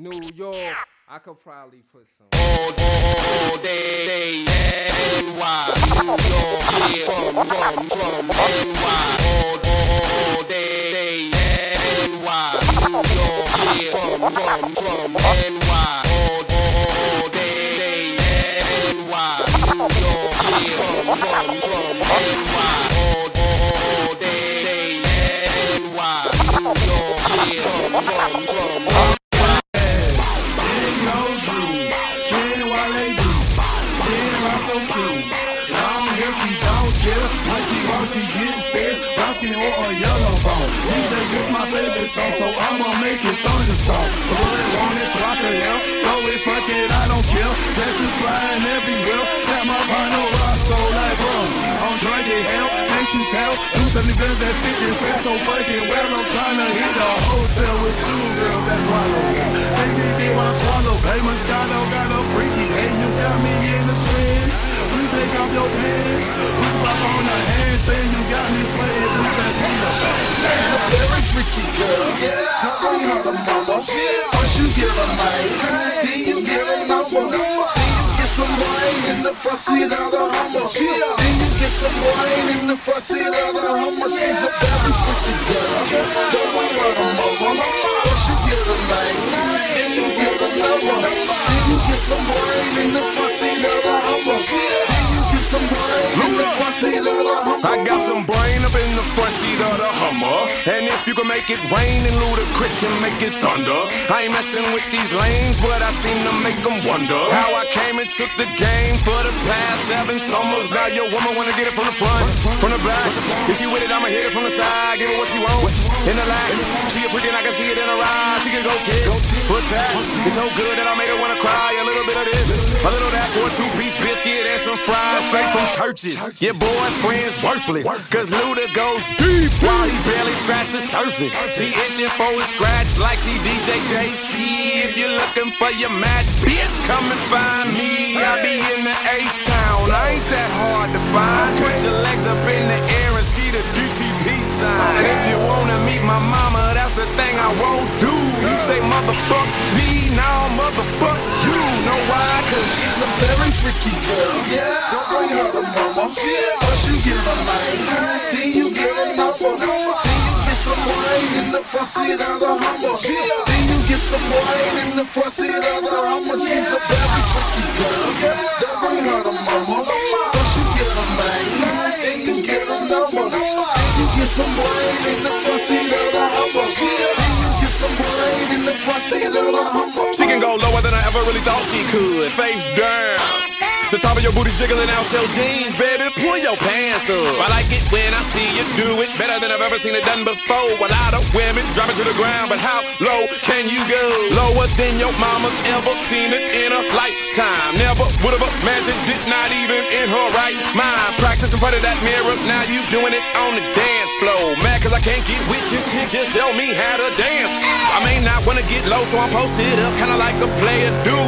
New York. I could probably put some. All, all, all day, NY, New York, yeah, from, from, from NY. All, all day, NY, New York, yeah, from, from, from NY. All, all day, NY, New York, yeah, from, from, from NY. All, all day, NY, New York, yeah, from, from, from she getting stairs, brown skin or a yellow bone. DJ, this my favorite song, so I'ma make it thunderstorm. Bullet want it, block her hell, throw it, fuck it, I don't care. Dresses flying everywhere, tap my partner Roscoe like bro. I'm drinking hell, can't you tell? Do something good that fit this rap so fucking well. I'm trying to hit a hotel with two girls, that's swallow. Take this dick while I swallow, baby Moscato got to mama. First you get a mic, then you get a number. Then you get some wine in the front seat of the Hummer. Then you get some wine in the front seat of the Hummer. She's a very freaky girl. Don't bring her to mama. Oh, First you get a mic, then you get a number. Then you get some wine in the front seat of the Hummer. Then you get some wine in the front seat of the Hummer. I got some brain up in the front seat of the Hummer. And if you can make it rain, then Ludacris can make it thunder. I ain't messing with these lanes, but I seem to make them wonder how I came and took the game for the past seven summers. Now your woman wanna get it from the front, from the back. If she with it, I'ma hit it from the side. Give her what she wants in the lag. She a freak and I can see it in her eyes. She can go tit for tat. It's so good that I made her wanna cry. A little bit of this, a little that for a two-piece biscuit and some fries straight from churches. Your boyfriend's worthless, cause Luda goes deep while he barely scratched the surface. She itching for a scratch like she DJ JC. If you're looking for your match, bitch, come and find me. I be in the A-Town, I ain't that hard to find. Put your legs up in the air and see the DTP sign. And if you wanna meet my mama, that's the thing I won't do. You say motherfuck me, now motherfuck you. Know why? Cause she's a very freaky girl. Yeah. Don't bring her mama. First you get a mic, then you get a number. Then you get some wine in the front seat of the Hummer. Then you get some wine in the front seat of the Hummer. She's a very freaky girl. Don't bring her to mama. First you get a mic, then you get a number. Then you get some wine in the front seat of the Hummer. Then you get some wine in the front seat of the Hummer. She can go lower than I ever really thought she could. Face down. Your booty jiggling out your jeans, baby. Pull your pants up. I like it when I see you do it better than I've ever seen it done before. A lot of women drop it to the ground, but how low can you go? Lower than your mama's ever seen it in a lifetime. Never would have imagined it, not even in her right mind. Practice in front of that mirror, now you doing it on the dance floor. Mad cause I can't get with you, chick, just tell me how to dance. I may not wanna get low, so I'm posted up, kinda like a player do.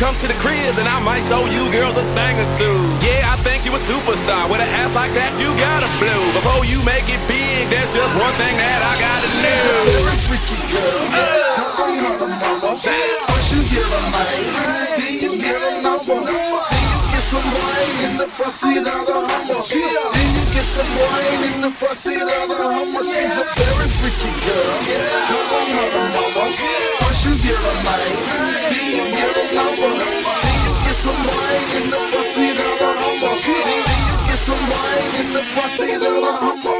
Come to the crib, then I might show you girls a thing or two. Yeah, I think you a superstar. With an ass like that, you gotta blow. Before you make it big, there's just one thing that I gotta know. Very freaky girl. Don't bring her to mama. First you a mic, then you get a number. Then you get some wine in the front seat of the Hummer. Then you get some wine in the front seat of the Hummer. She's a very freaky girl. Don't bring her to mama. First you get a mic, get some wine in the front seat of the.